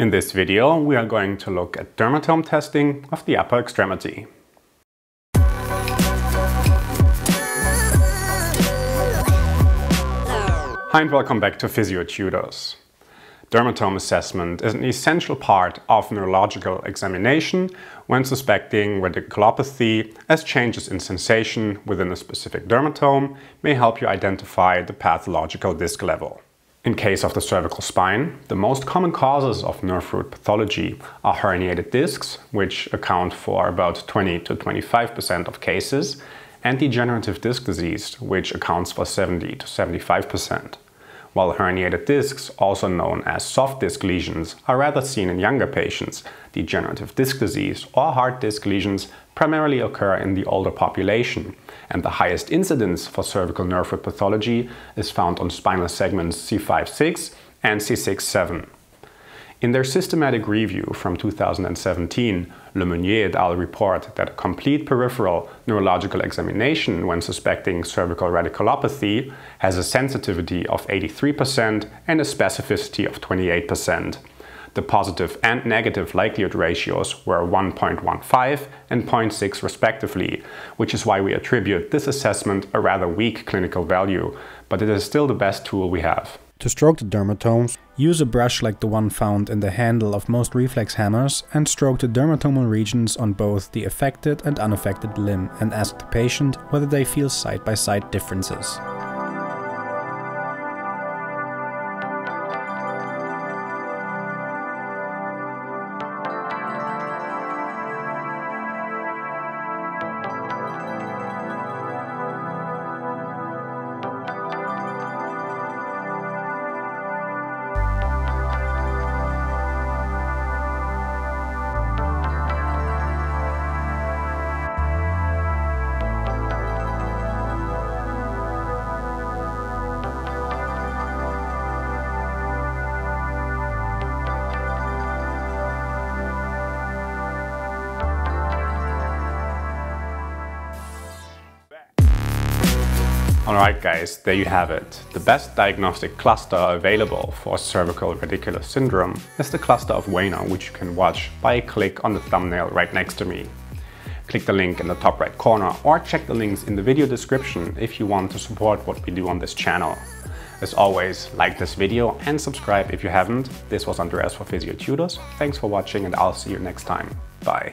In this video, we are going to look at dermatome testing of the upper extremity. Hi and welcome back to Physio Tutors. Dermatome assessment is an essential part of neurological examination when suspecting radiculopathy as changes in sensation within a specific dermatome may help you identify the pathological disc level. In case of the cervical spine, the most common causes of nerve root pathology are herniated discs, which account for about 20 to 25% of cases, and degenerative disc disease, which accounts for 70 to 75%. While herniated discs, also known as soft disc lesions, are rather seen in younger patients, degenerative disc disease or hard disc lesions primarily occur in the older population, and the highest incidence for cervical nerve root pathology is found on spinal segments C5-6 and C6-7. In their systematic review from 2017, Lemeunier et al. report that a complete peripheral neurological examination when suspecting cervical radiculopathy has a sensitivity of 83% and a specificity of 28%. The positive and negative likelihood ratios were 1.15 and 0.6 respectively, which is why we attribute this assessment a rather weak clinical value, but it is still the best tool we have. To stroke the dermatomes, use a brush like the one found in the handle of most reflex hammers and stroke the dermatomal regions on both the affected and unaffected limb and ask the patient whether they feel side-by-side -side differences. Alright guys, there you have it. The best diagnostic cluster available for cervical radicular syndrome is the cluster of Wainner, which you can watch by a click on the thumbnail right next to me. Click the link in the top right corner or check the links in the video description if you want to support what we do on this channel. As always, like this video and subscribe if you haven't. This was Andreas for Physio Tutors. Thanks for watching and I'll see you next time. Bye.